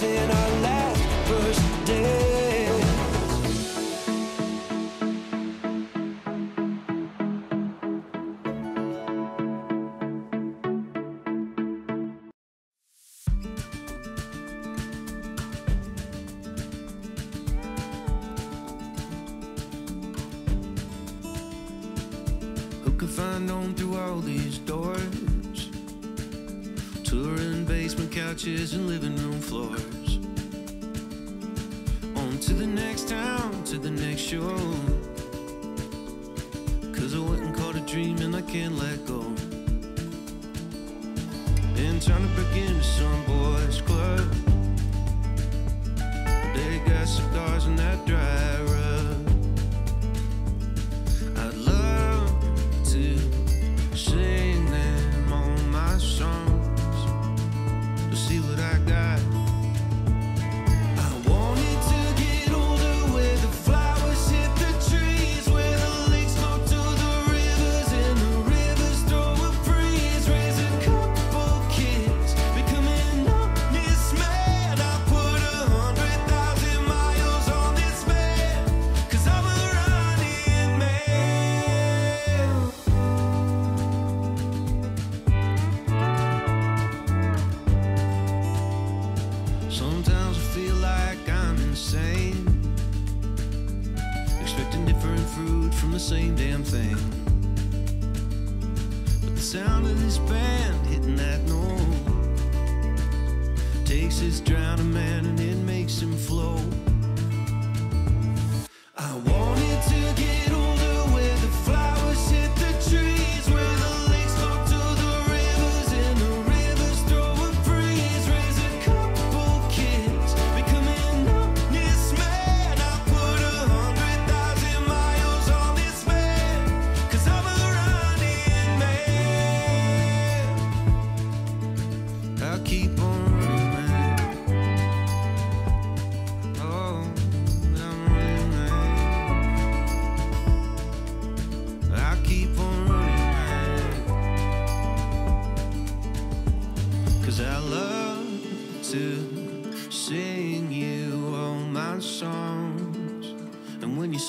in our last push. can't let go. Been trying to break into some boys' club. They got cigars in that dry rub.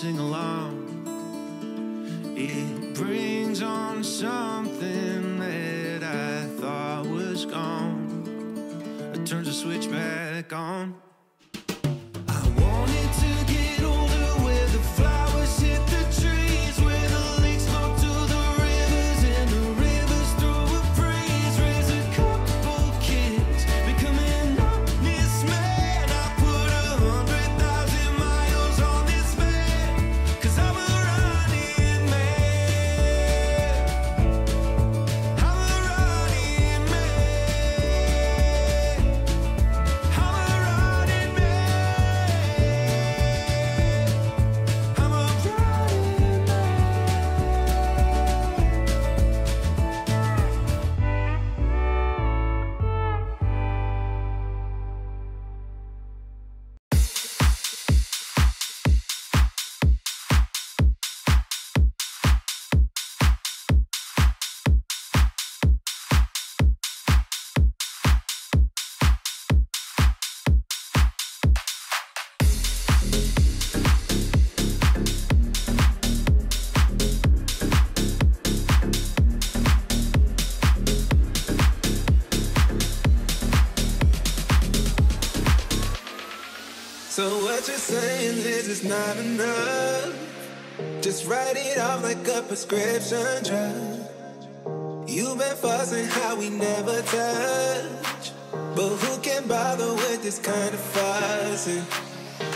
sing along. It brings on something that I thought was gone. It turns the switch back on. Just write it off like a prescription drug. You've been fussing how we never touch. But who can bother with this kind of fussing?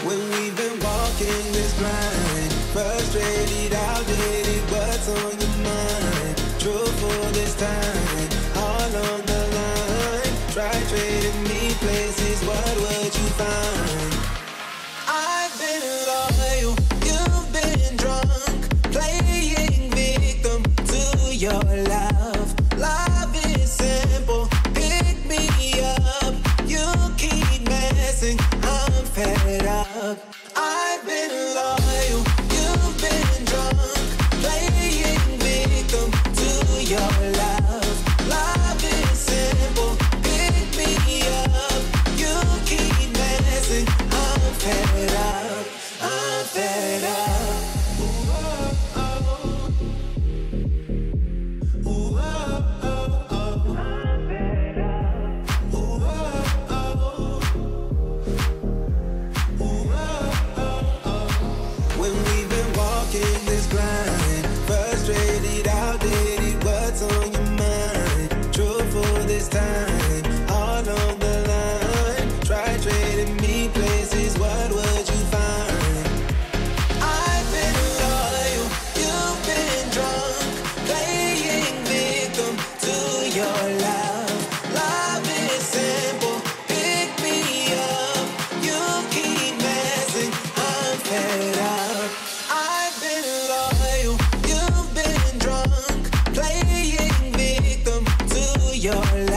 When we've been walking this blind, frustrated, outdated, what's on your mind? Truthful this time. I'm fed up. I've been lost. your life.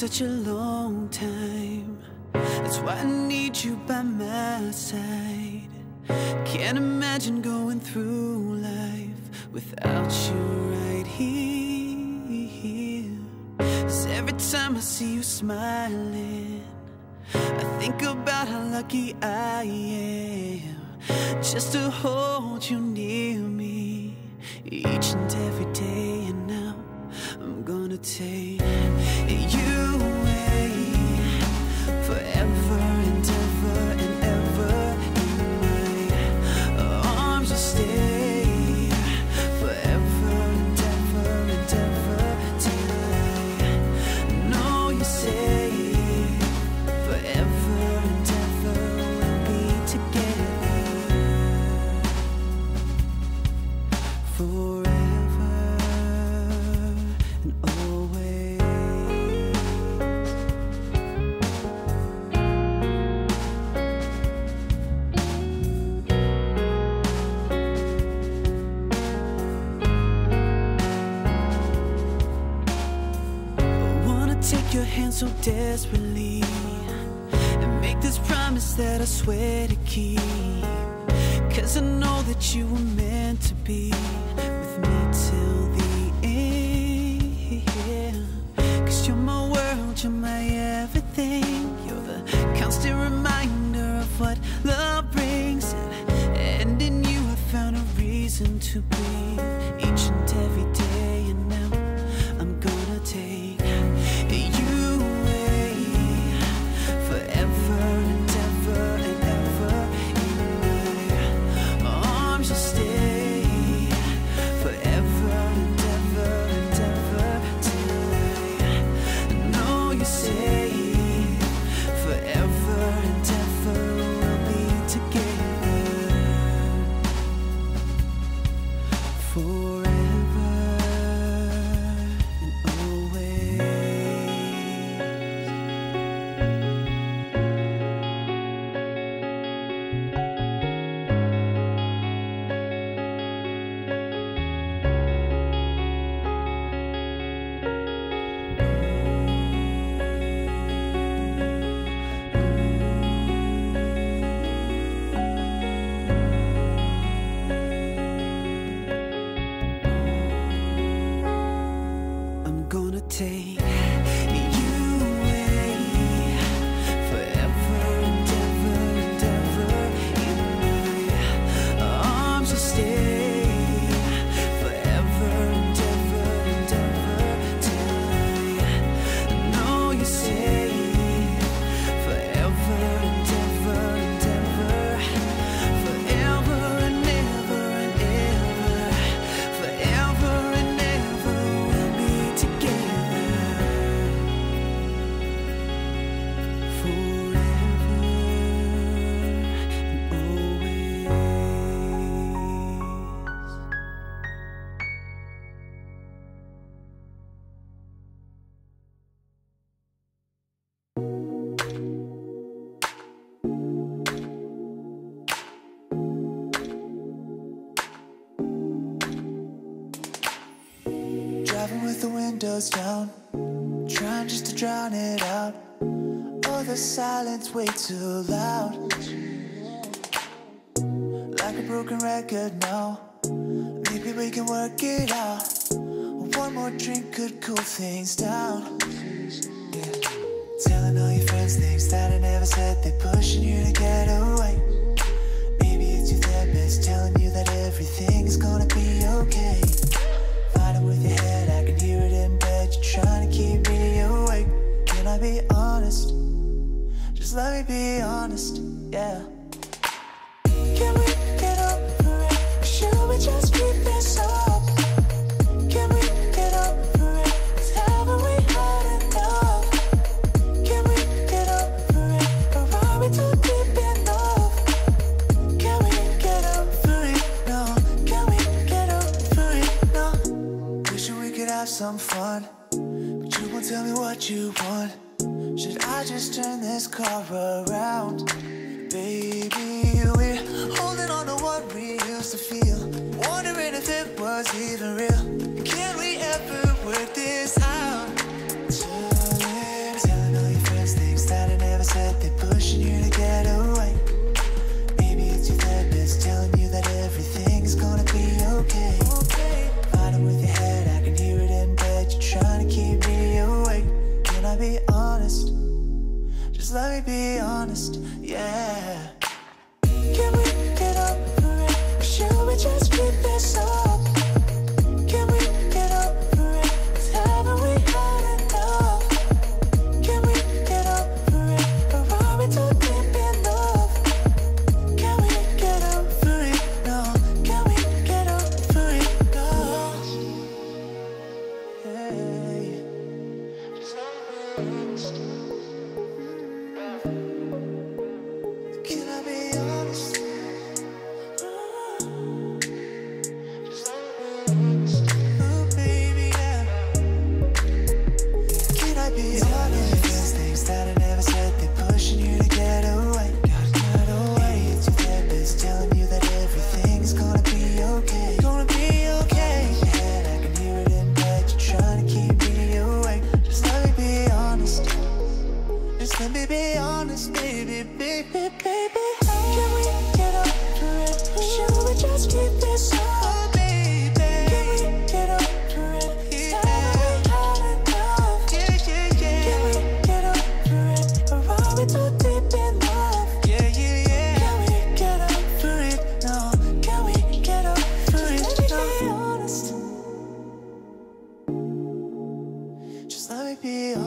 such a long time. That's why I need you by my side. Can't imagine going through life Without you right here. Cause every time I see you smiling I think about how lucky I am Just to hold you near me Each and every day. And now I'm gonna take so desperately and make this promise that I swear to keep. Cause I know that you were meant to be with me till the end. Cause you're my world, you're my everything. You're the constant reminder of what love brings. And, in you, I found a reason to breathe Driving with the windows down, trying just to drown it out. Oh, the silence way too loud. Like a broken record now. Maybe we can work it out. One more drink could cool things down. Yeah. Telling all your friends things that I never said, they're pushing you to get away. Maybe it's your therapist telling you that everything's gonna be okay. Trying to keep me awake. Can I be honest? Just let me be honest, yeah. Can we get over it? Should we just keep this up? Can we get over it? Haven't we had enough? Can we get over it? Or are we too deep in love? Can we get over it? No. Can we get over it? No. Wishing we could have some fun, tell me what you want. Should I just turn this car around? Baby, we're holding on to what we used to feel. Wondering if it was even real.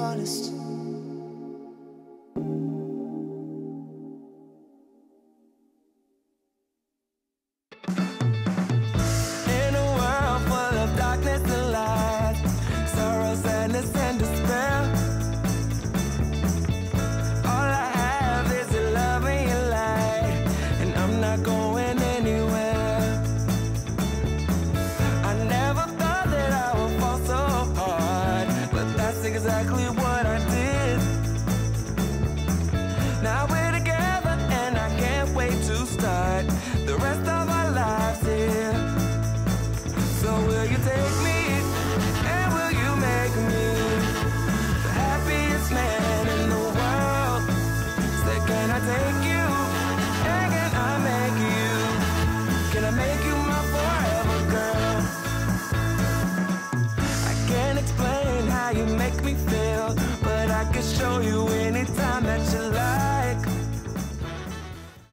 honest. Now. We're